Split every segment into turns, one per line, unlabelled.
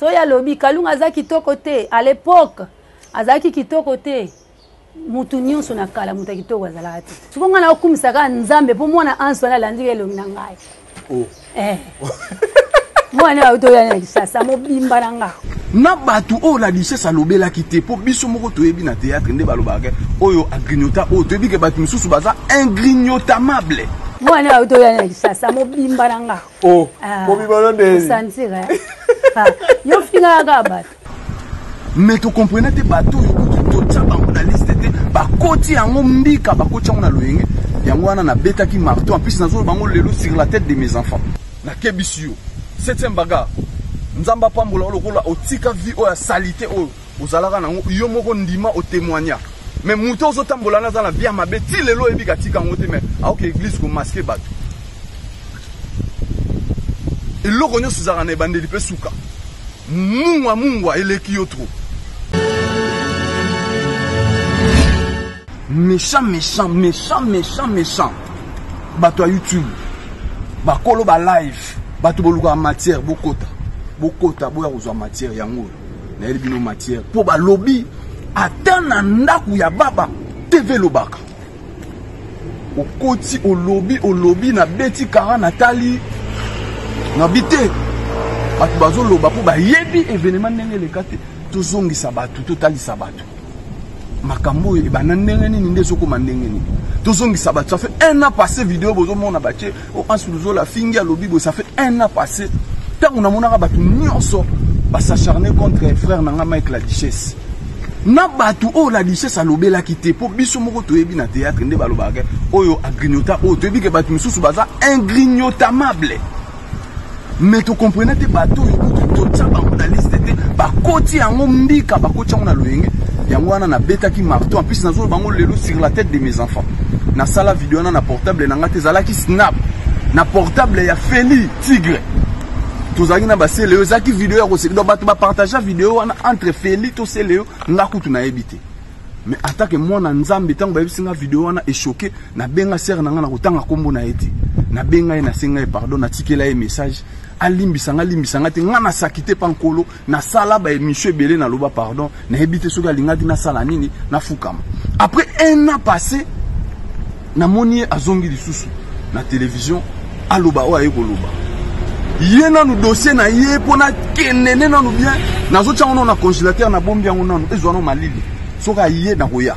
soki alobi kalunga aza kitoko te à l'époque azalaki kitoko te motu nyonso na kala moto ya kitoko azalaka te soko ngai naokumisa kaka nzambe mpo mwana anso wana alandi elongi na ngai
oh.
eh. mwana autoyana na kisasa mobimba na ngai
na bato oyo la duchesse alobelaki te mpo biso moko toyebi na théâtre nde balobaka oyo agrignota oyo toyebi ke bato mosusu baza ingrignotamable
mwana auti oya na lisasa mobimba na nga
oh,
ah,
mobimba na ndesantire
eh. ah, yo fingaka kaka bato
mais tokomprena te bato oyo kutu totya bango na liste te bakoti yango mbika bakoti yango na loyenge yango wana nabetaki marteau en plus nazoloba yango lelo sur la tête de mes enfants Na kebisi yo septième bagarre nzambe apambola yo lokola otika vie oyo ya salite oyo ozalaka na yango yo moko ndima o temoigna mais moto ozo tambola na aza na vie ya mabe ti lelo oyebi katika yango te mais aoke eglise ko masque bato eloko nyonso ezalaka na ebandeli mpe suka mungwa mungwa eleki yo trop Mechant mechant mechant mechant mechant bato ya YouTube bakolo ba live bato bolukaka matière bokota bokota boya kozwa matière yango oyo nayeli bino matière mpo balobi ata na ndako ya baba tv elobaka okoti olobi olobi na beti kara natali nabi te bato bazoloba mpo bayebi evenema ndenge eleka te tozongisa bato totalisa bato makambo oyo ebanda ndenge nini nde ezokoma ndenge nini tozongisa bato ça fait un an passé video bozomona batie o oh, ansu luzola afingi alobi boye ça fait un an passé ntango namonaka bato nyonso basacharne contre frère na ngai mike la duchesse na bato oyo la duchesse alobelaki te mpo biso moko toyebi na théâtre nde balobaka oyo agrignota oyo toyebi ke bato mosusu baza ingrignotamable mais tocomprena te bato oyo kutu totya bango na liste te bakoti yango mbika bakoti yango na loyenge yango wana nabetaki marto en plus nazoloba bango lelo sur la tête de mes enfants nasala video wana na portable na ngai te ezalaki snap na portable ya feli tigre tozalaki na basele oyo ezalaki video ya koseki donc bato bapartagea video wana entre feli to sele yo nga kutu nayebi te mais atake mwana nzambe ntango bayebisi nga video wana echoke nabenga sere na ngai nakotanga nkombo na ye te nabenga ye nasenga ye pardon natikela ye message alimbisa nga alimbisa nga te nga nasaki te mpa nkolo nasala baémission ebele naloba pardon nayebi te soki alingaki nasala nini nafukama après un an passé Na moni ye azongi lisusu na television aloba oyo aye koloba ye nanu dossier na ye mpo nakende nde nanu bien nazotya yango nano na congélateur nabombi yango nanu ezwa no malili soki aye nakoya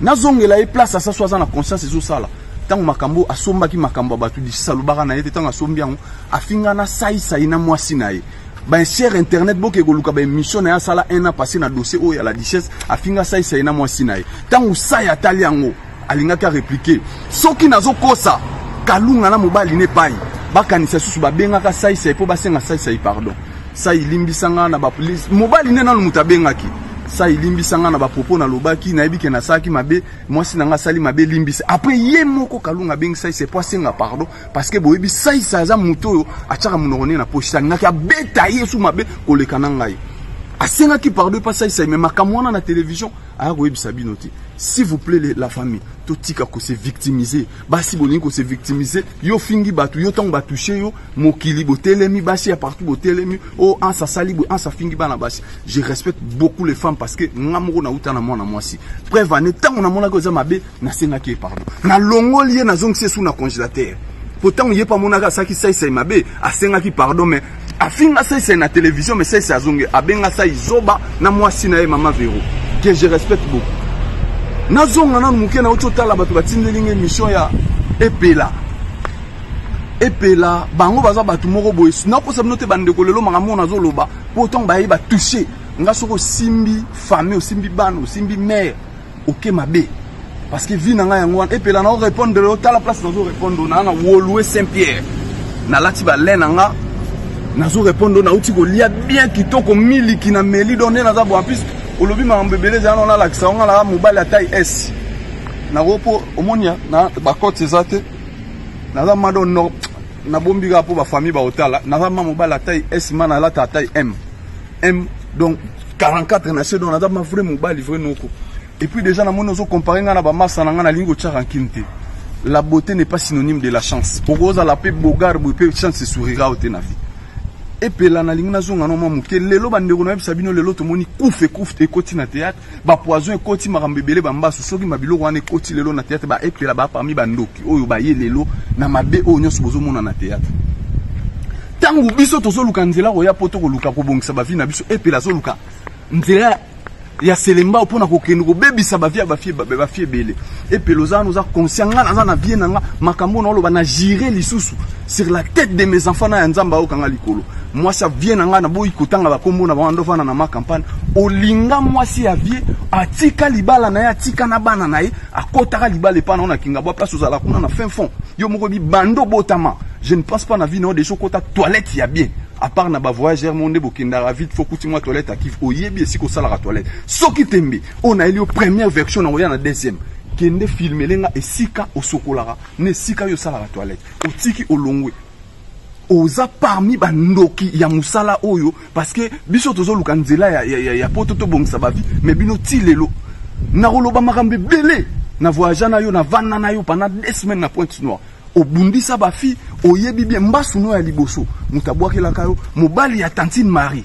nazongela ye place asaso aza na conscience ezosala ntango makambo asombaki makambo ya bato difisi alobaka na ye te ntango asombi yango afinga na saisai na mwasi na ye bainsiere internet boke koluka baémission na ye asala un an passé na dossier oyo ya la duchesse afinga saisai na mwasi na ye ntango sai atali yango alingaki areplike soki nazokosa kalunga na mobali ne pai bakanisa susu babengaka saisai mpo basenga saisai pardon sai limbisa ngai na mobali nde nano moto abengaki sai limbisa ngai na bapropos nalobaki nayebi ke nasalaki mabe mwasi na ngai asali mabe limbisa apres ye moko kalunga abengi saisai mpo asenga pardon parce que boyebi saisai aza moto oyo atyaka monoko ne na poshi alingaki abeta ye su mabe koleka na ngai asengaki pardon epa saisai me makambo wana na televizio aya koyebisa bino te s'il vous plaît la famille totika ko se victimiser basi bolingi ko se victimiser yo fingi bato yo ntango batouche yo mokili botelemi basi ya partout botelemi o oh, ansa asali boye ansa afingi bana basi je respecte beaucoup les femmes parce que nga moko nauta na mwana mwasi preuve ane ntango namonaki oza mabe nasengaki ye pardon nalongoli ye nazongisi ye su na congélateur mpo ntango ye mpe amonaka asaki saisai mabe asengaki pardon mais afinga saisai na télévision mais saisai azongi abenga sai zoba na mwasi na ye mama vero que je respecte beaucoup nazonga nanu moke nauti otala bato batindeli nga émission ya epela epela bango baza bato moko boye nakosa bino te bandeko lelo makambo oyo nazoloba mpo ntango bayebi batouche nga soki osimbi famille osimbi bana osimbi mare oke mabe parce que vie na ngai yango wana epela na orépondre yo tala place nazo répondre naa na wolue saint pierre nalati balin na nga nazo répondre nauti kolia bien kitoko miliki na meli don nde naza boa plus olobi makambo ebele ezala na onalakisa yango nalaka mobali ya tai s nako mpo omoni na bacote eza te naza ma do nord nabombi kaka mpo bafamille baotala naza ma mobali ya tai s ma nalata ya tai m M donc 44 na se donc naza ma vrai mobali vrai noko et puis déjà namoni ozo comparer ngai na ba masa na ngai nalingi kotya rancune te la beauté n'est pas synonyme de la chance okozala mpe bogar boye mpe chance esourira yo te na vie epela nalingi nazonga no mwa moke lelo bandeko nayebisa bino lelo tomoni kufa ekufa ekoti na théâtre Ba poison ekoti makambo ebele ba mbasu soki ma biloko wana ekoti lelo na theatre ba epela ba parmi ba ndoki oyo ba ye lelo na mabe oyo nyonso bozo mona na theatre tango biso tozo luka nzela koya po to koluka kobongisa ba vie na biso epela azo luka nzela ya selembao mpo na kokende kobebisa bavie ya bafie ebele epele oza wana oza conscient ngai naza na vie na nga makambo na oloba na jire lisusu sur la tête de mes enfants na ya nzambe ayoka nga likolo mwasi ya vie na ngai naboyi kotanga bakombo na bango ndofana na ma campagne olinga mwasi ya vie atika libala na ye atika na bana na ye akotaka libala epa na yo na kingabwa place ozala kuna na fin fond yo moko bibando botama je ne pense pas na vie na yo deja okota toilette ya bien à part na bavoyageur mo nde bokendaka vite fo kuti mwa toilette akive oyebi esika osalaka toilette soki tembe oyo nayeli yo première version na koya na deuxième kende filmele nga esika osokolaka na esika yo osalaka toilette otiki olongwe oza parmi bandoki ya mosala oyo parce que biso tozoluka nzela ya, ya, ya, ya poto tobongisa bavi me bino ti lelo nakoloba makambo ebele na voyagea na yo na vanda na yo pendant deux semaines na pointe noire obundisa bafi oyebi bien mbasuno ya liboso moto abwakelaka yo mobali ya tantine marie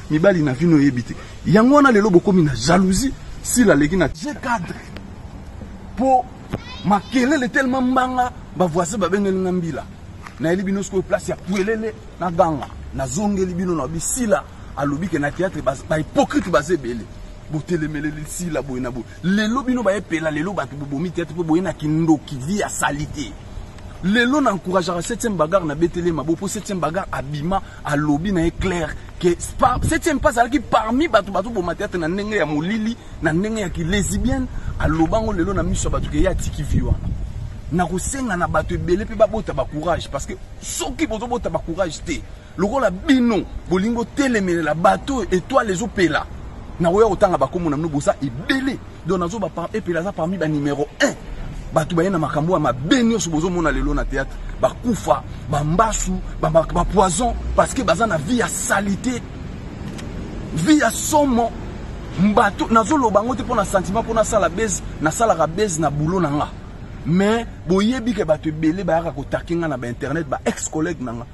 Mibali na vino yebi te. Yango wana lelo bokomi na jalousie si la leki na je cadre. Po makelele tellement mbanga ba voisins ba bengeli nga mbila. Na yeli bino siko place ya kwelele na ganga. Na zongeli bino na bisila alobi ke na théâtre ba, ba hypocrite bazebele. Botelemele lisila boye na boye. Lelo bino ba epela lelo batu bobomi tete po boyena kindoki vie ya salite. Lelo na encourageaka 7e bagarre na betele mabo po 7e bagarre abima alobi na ye clair que 7e pas alaki parmi batu bazo boma tete na ndenge ya molili na ndenge ya ki lesibienne alobango lelo na miso batu ke ya tiki vie wana. Na kosenga na batu ebele pe babota ba courage parce que soki bozo bota ba courage te lokola bino bolingi botelemelela bato oyo etoile ezopela nakoya kotanga bakombo na bino boza ebele donc nazoba epela aza parmi banimero 1 bato baye na makambo ya mabe nyonso bozomona lelo na théâtre bakufa bambasu bapoison parce que baza na vie ya salite vie ya somo bato nazoloba yango te mpo na sentiment mpo nasala base nasalaka base na boulot na nga mais boyebi ke bato ebele bayaka kotake nga na bainternet ba ex collègue na nga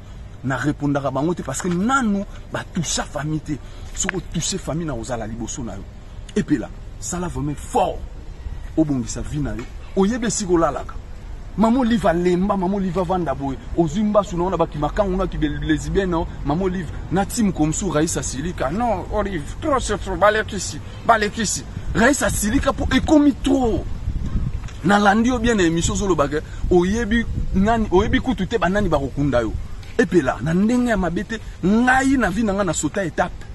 na repondaka bango te parce que nanu ba toucha famille te soki otouche famille na kozala liboso na yo epela sala vraiment fort obongisa vie na yo oyebi esika olalaka mama olive alemba mama olive avanda boye ozwi mbasu na wana bakimakango na kibelesibiene mama olive na tim komsu raisa silika non olive trop sur trop balekisi Balekisi. Rais asilika po ekomi trop. Nalandi yo bien na emission ozoloba ke oyebi nani oyebi kutu te banani bakokunda yo. Epela na ndenge ya mabe te ngai na vie na ngai na sota etape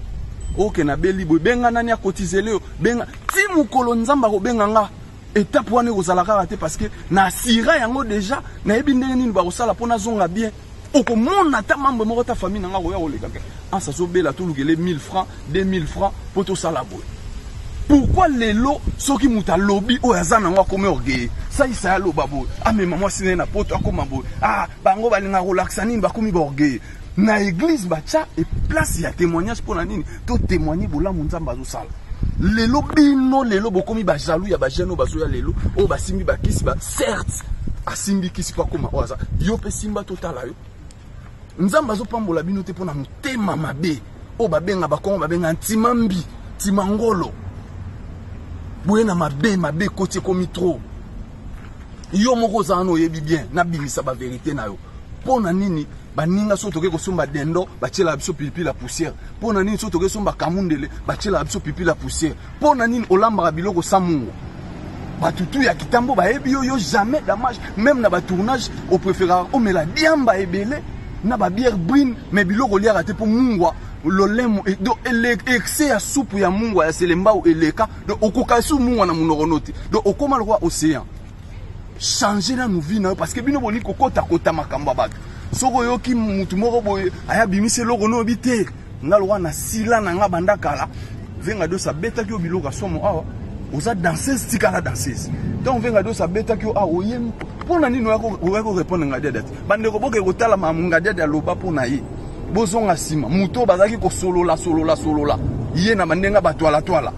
oke na beli boye benga nani akotizele yo benga ti mokolo nzambe akobenga nga etape wana ekozala kaka te parce que na asira yango deja nayebi ndenge nini bakosala mpo nazonga bien okomona ata mambre moko ata famille na ngai akoya kolekaka ansa azobela tolukele 1000 francs 2000 francs mpo tosala boye pourkui lelo soki moto alobi oyo aza nango akomi orgueille salisa ye aloba boye amema mwasi na ye na poto akoma boye ah bango balingaka kolakisa nini bakomi baorgueille na eglise batya place ya témoignage mpo na nini to témoigne bolamu nzambe azosala lelo bino lelo bokomi bajalou ya bajeune oyo bazoya lelo oyo basimbi bakisi ba certes asimbi kisi mpo akoma oyo aza yo mpe simba totala yo nzambe azopambola bino te mpo na motema mabe oyo babenga bakongo babenga ntimambi ntimangolo boye na mabe mabe ekoti ekomi trop yo moko oza wana oyebi bien nabimisa baverité na yo mpo na nini baninga soki toke kosomba dendo batyelaka biso pilipili ya poussière mpo na nini soki toke somba kamundele batyelaka biso pilipili ya poussière mpo na nini olambaka biloko sa mungu bato tu ya kitambo bayebi yo yo jamais damage meme na batournage opréféraka omela diamba ebele na babière brine mais biloko oliaka te mpo mungwa lolemo e, excès ya supu ya mungwa ya selembau eleka Donc okoka su mungwa na munoko no te. Donc okoma lokola océan. Changer na nous vie na yo parce que bino boni kokota kota makambo ya bato. Soko oyoki mutu moko boye aya bimisa eloko no bi te. Nga lokola na sila na nga banda kala. Venga dos abetaki yo biloko ya somo awa. Oza danseuse tikala danseuse. Donc venga dos abetaki yo awa oye mpo na nini oyaki ko répondre ngadiada te. Bandeko boke kotala mamu ngadiada aloba mpo na ye. bozonga nsima moto oyo bazalaki kosolola solola solola ye na bandenge batwalatwala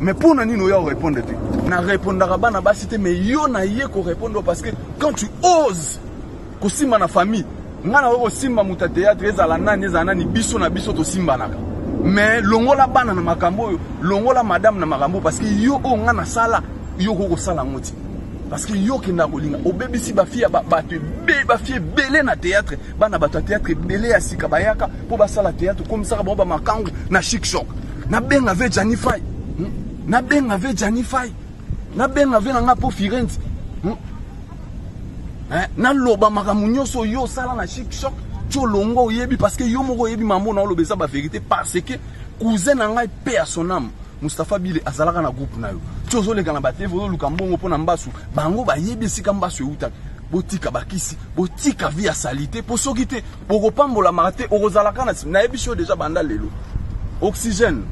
mais mpo na nini oya orépondre te na répondaka bana basi te mais yo na ye korépondre parce que quand tu ose kosimba na famille ngai nakoki kosimba moto ya théâtre ezala nani ezala nani biso na biso tosimbanaka mais longola bana na makambo oyo longola madame na makambo oyo parce que yo oyo ngai nasala yo okoki kosala yango te parce que yo okenda kolinga obebisi bafi ya bato ebe bafi ebele na théâtre bana bato ya théâtre ebele ya sika bayaka mpo basala théâtre okomisaka bango bamakangu na chic shok nabenga ve janifai hmm? nabenga ve janifai nabenga ve na ngai mpo firenze hmm? eh, naloba makambo nyonso oyo osala na chic shok ti olongo oyebi parce que yo moko oyebi mambo na oloba eza baverité parce que cousin na ngai mpe ya soname Mustafa Bile azalaka na groupe nayo. Ti ozoleka na bateve ozoluka mbongo mpo na mbasu. Bango bayebi esika mbasu ewutaka. botika bakisi botika vie ya salite mpo soki te bokopambolamaka te okozalaka na nsima nayebisi yo deja banda lelo oxygène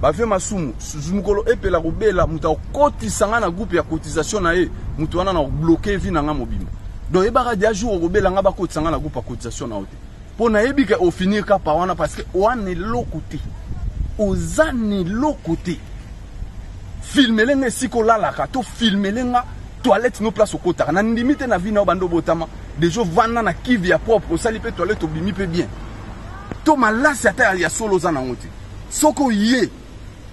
bavie masumu mokolo epela kobela moto akokotisa ngai na groupe ya cotisation na ye moto wana na kobloke vi na ngai mobimba donc yebaka dia jour okobela ngai bakotisa ngai na groupe ya cotisation na yo te Mpo nayebi ke ofinir kapa wana paske oa na eloko te oza na eloko te filmele nga esika olalaka to filmele nga toilette no place okotaka na ndimi te na vi na yo bando obotama deja ovanda na kivi ya propre osali mpe toilette obimi mpe bien to malasi ata ya solo oza nango te soki oye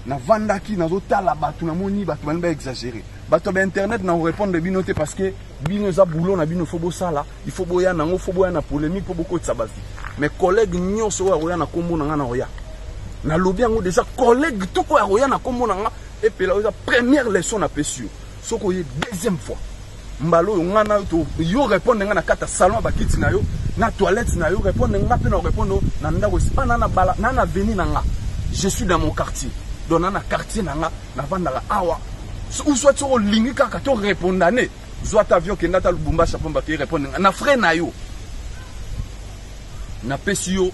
navandaki nazotala bato namoni bato balingi baexagere bato ya bainternet na korepondre bino te parce que bino eza boulot na bino fo bosala il faut boya nango faut boya na polemique po bokotisa batu mais collègue nyonso oyo akoya na kombo na nga na oya nalobi yango deja collègue tout oyo akoya na kombo na nga epela oyo eza première leçon na pesi yo soki oye deuxième fois mbala oyo nga na yo yo répondre nga na kata salon ya bakiti na yo na toilette na yo répondre nga mpe na répondre na ndako esipa na na bala na na veni na nga je suis dans mon quartier donc na na quartier na nga navandaka awa ou soit soki olingi kaka to répondane Zwa ata avion kenda ata Lubumbashi apomba mpe repondre nga na frais na yo. Napesi yo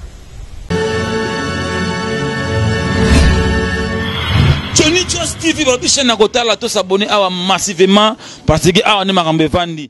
Johnny Joss TV babi chaîne na kotala to s'abonner awa massivement parce que awa nde makambo evandi.